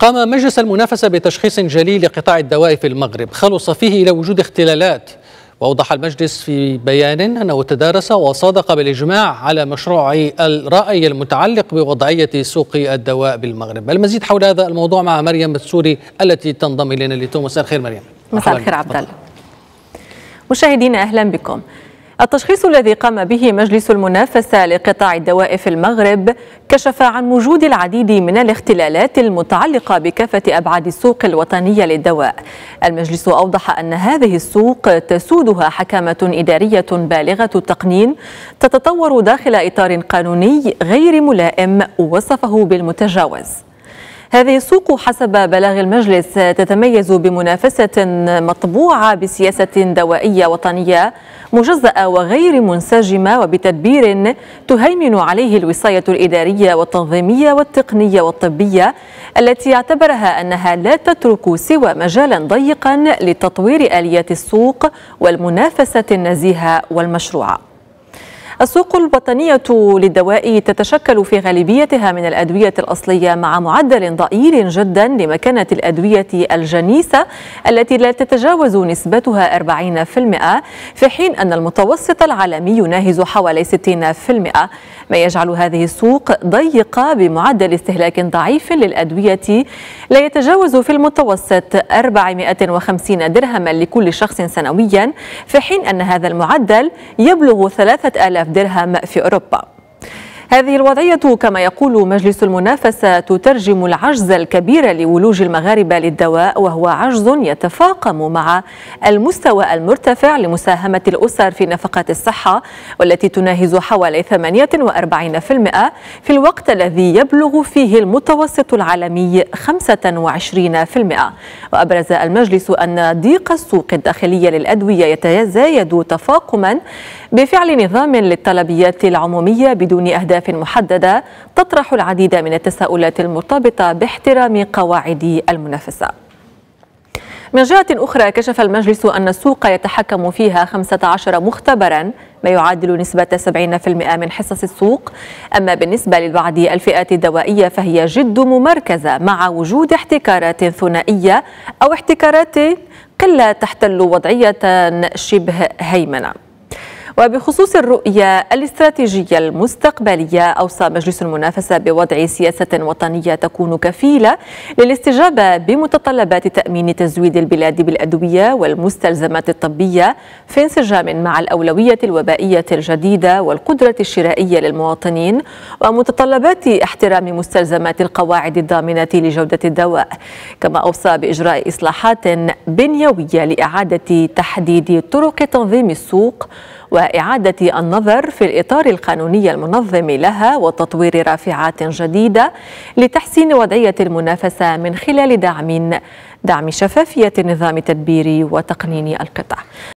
قام مجلس المنافسة بتشخيص جلي لقطاع الدواء في المغرب. خلص فيه إلى وجود اختلالات. وأوضح المجلس في بيان أنه تدارس وصادق بالإجماع على مشروع الرأي المتعلق بوضعية سوق الدواء بالمغرب. المزيد حول هذا الموضوع مع مريم بتسوري التي تنضم إلينا. اليوم مساء الخير مريم. مساء الخير عبد الله مشاهدينا أهلا بكم. التشخيص الذي قام به مجلس المنافسة لقطاع الدواء في المغرب كشف عن وجود العديد من الاختلالات المتعلقة بكافة أبعاد السوق الوطنية للدواء. المجلس أوضح أن هذه السوق تسودها حكامة إدارية بالغة التقنين تتطور داخل إطار قانوني غير ملائم وصفه بالمتجاوز. هذه السوق حسب بلاغ المجلس تتميز بمنافسة مطبوعة بسياسة دوائية وطنية مجزأة وغير منسجمة وبتدبير تهيمن عليه الوصاية الإدارية والتنظيمية والتقنية والطبية التي اعتبرها أنها لا تترك سوى مجالا ضيقا لتطوير آليات السوق والمنافسة النزيهة والمشروعة. السوق الوطنية للدواء تتشكل في غالبيتها من الأدوية الأصلية مع معدل ضئيل جدا لمكانة الأدوية الجنيسة التي لا تتجاوز نسبتها 40% في حين أن المتوسط العالمي يناهز حوالي 60% ما يجعل هذه السوق ضيقة بمعدل استهلاك ضعيف للأدوية لا يتجاوز في المتوسط 450 درهما لكل شخص سنويا في حين أن هذا المعدل يبلغ 3000 درهم في أوروبا. هذه الوضعية كما يقول مجلس المنافسة تترجم العجز الكبير لولوج المغاربة للدواء وهو عجز يتفاقم مع المستوى المرتفع لمساهمة الأسر في نفقات الصحة والتي تناهز حوالي 48% في الوقت الذي يبلغ فيه المتوسط العالمي 25% وأبرز المجلس أن ضيق السوق الداخلية للأدوية يتزايد تفاقما بفعل نظام للطلبيات العمومية بدون أهداف محددة تطرح العديد من التساؤلات المرتبطة باحترام قواعد المنافسة. من جهة أخرى كشف المجلس أن السوق يتحكم فيها 15 مختبرا ما يعادل نسبة 70% من حصص السوق. أما بالنسبة لبعض الفئات الدوائية فهي جد ممركزة مع وجود احتكارات ثنائية أو احتكارات قلة تحتل وضعية شبه هيمنة. وبخصوص الرؤية الاستراتيجية المستقبلية أوصى مجلس المنافسة بوضع سياسة وطنية تكون كفيلة للاستجابة بمتطلبات تأمين تزويد البلاد بالأدوية والمستلزمات الطبية في انسجام مع الأولوية الوبائية الجديدة والقدرة الشرائية للمواطنين ومتطلبات احترام مستلزمات القواعد الضامنة لجودة الدواء. كما أوصى بإجراء إصلاحات بنيوية لإعادة تحديد طرق تنظيم السوق وإعادة النظر في الإطار القانوني المنظم لها وتطوير رافعات جديدة لتحسين وضعية المنافسة من خلال دعم دعم شفافية النظام التدبيري وتقنين القطع